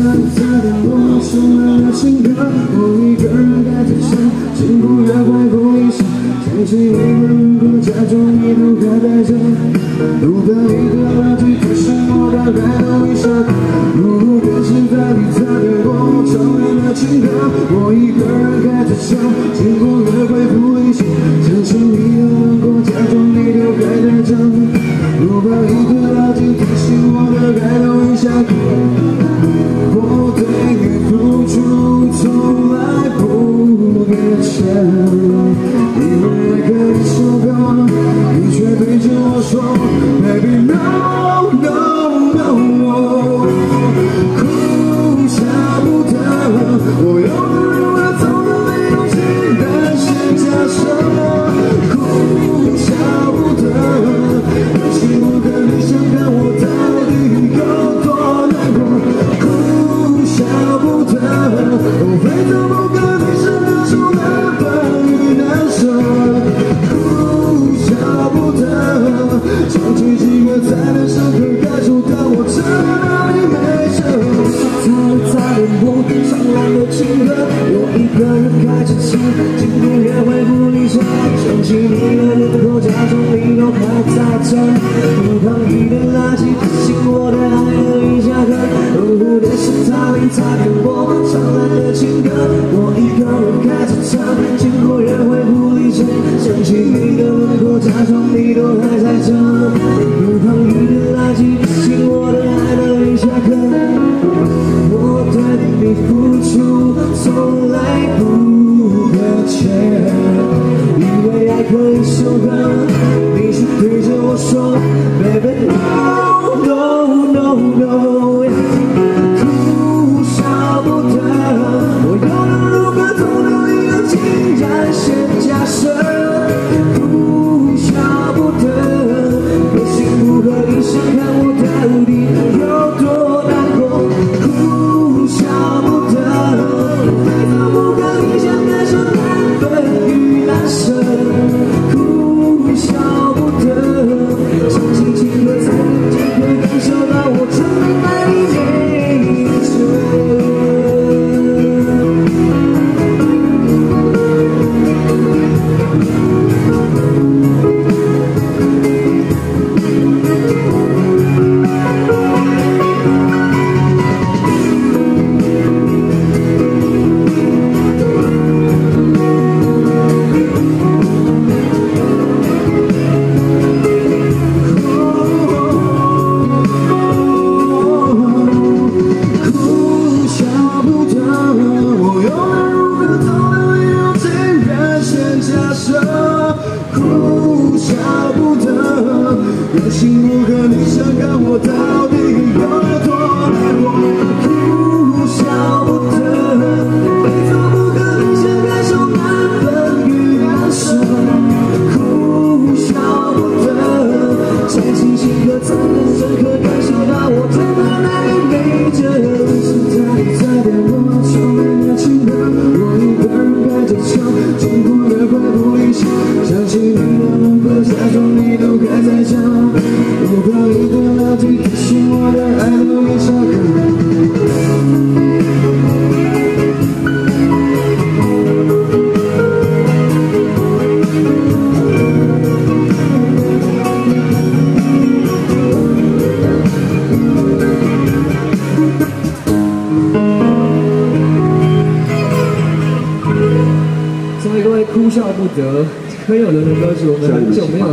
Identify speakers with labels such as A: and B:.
A: 在电波充满了情歌，我一个人开着车，经过约会不理想，想起你的轮廓，假装你都还在这。路边一个垃圾提醒我大概都已下课。如果电视在你在电波充满了情歌，我一个人开着车，经过约会不理想，想起你的轮廓，假装你都还在这。如果一个垃圾提醒我的该留一下。我对你付出从来不变迁，以为爱可以修改，你却对着我说开着车，经过约会不理想，想起你的轮廓，假装你都还在这。路旁一个垃圾提醒我的爱了已下课。哦，电视塔里在电波上来的情歌，我一个人开着车，经过约会不理想，想起你的轮廓，假装你都还在这。路旁一个垃圾提醒我的爱了已下课。我对你付出从来不一首歌才能深刻感受到我真的爱你没辙。想起你的轮廓，假装你都还在家。路旁一个垃圾提醒我的爱都已下课。
B: 作为各位哭笑不得，柯有伦的歌曲，我们很久没有。